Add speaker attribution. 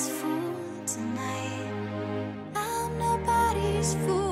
Speaker 1: nobody's fool tonight. I'm nobody's fool.